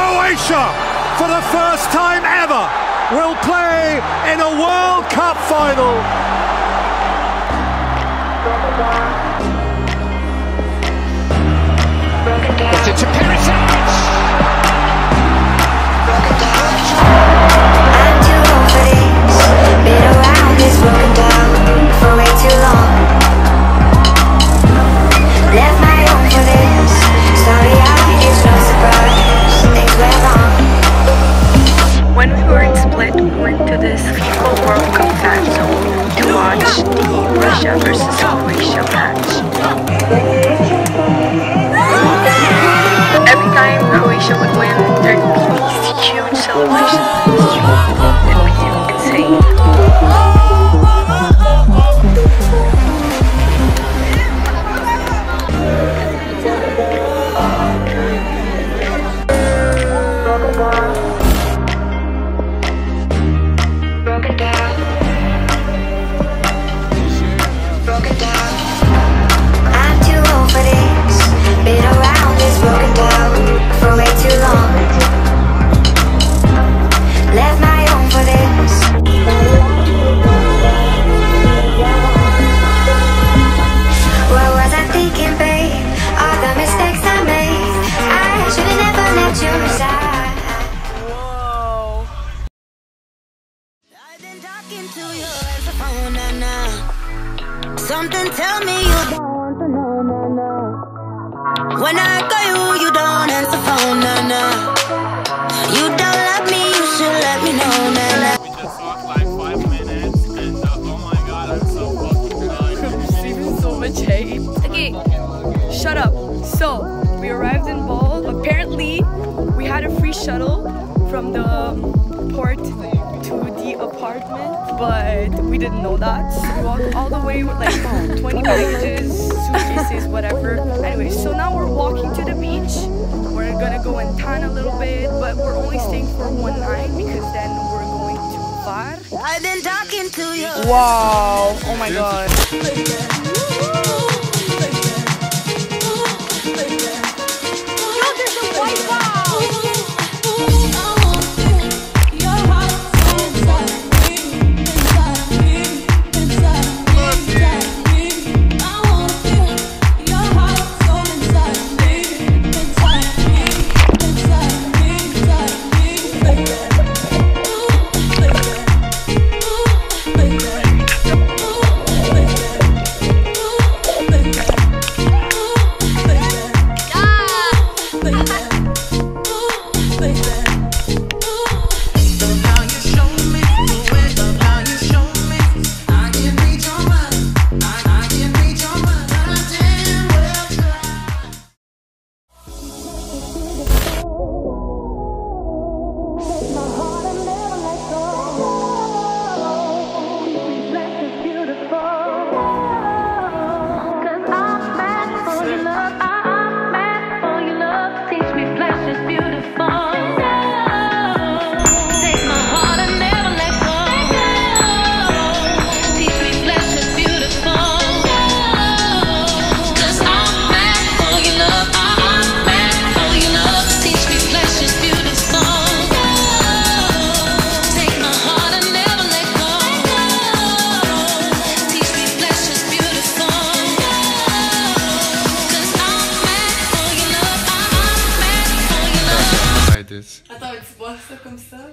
Croatia, for the first time ever, will play in a World Cup final. Something tell me you don't want to know, nah, nah. When I call you, you don't answer phone, nah, nah. You don't love me, you should let me know, nah, nah. We just talked like five minutes, and uh, oh my god, I'm so fucking done. receiving so much hate. Okay, shut up. So, we arrived in Bol. Apparently, we had a free shuttle from the port to the apartment, but we didn't know that. So we walked all the way with like 20 packages, suitcases, whatever. Anyway, so now we're walking to the beach. We're gonna go and tan a little bit, but we're only staying for one night because then we're going to Hvar. I've been talking to you. Wow! Oh my god. Like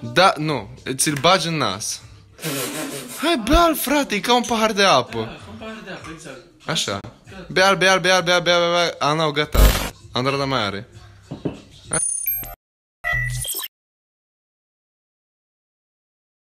Da, nu, ți-l bagi în nas. Hai, beal, frate, e ca un pahar de apă. Da, ca un pahar de apă, exact. Așa. Beal, beal, beal, beal, beal, beal, beal. Ana, gata. Andrada mai are.